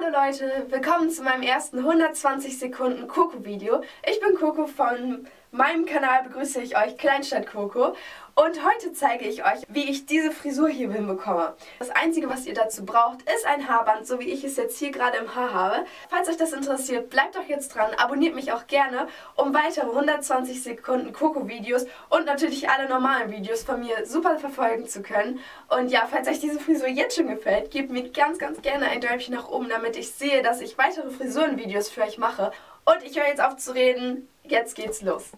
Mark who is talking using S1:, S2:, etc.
S1: Hallo Leute, willkommen zu meinem ersten 120 Sekunden Coco-Video. Ich bin Coco von meinem Kanal begrüße ich euch Kleinstadt Coco und heute zeige ich euch, wie ich diese Frisur hier hinbekomme. Das einzige, was ihr dazu braucht, ist ein Haarband, so wie ich es jetzt hier gerade im Haar habe. Falls euch das interessiert, bleibt doch jetzt dran, abonniert mich auch gerne, um weitere 120 Sekunden Coco-Videos und natürlich alle normalen Videos von mir super verfolgen zu können. Und ja, falls euch diese Frisur jetzt schon gefällt, gebt mir ganz, ganz gerne ein Däumchen nach oben, damit ich sehe, dass ich weitere Frisurenvideos für euch mache. Und ich höre jetzt auf zu reden, jetzt geht's los.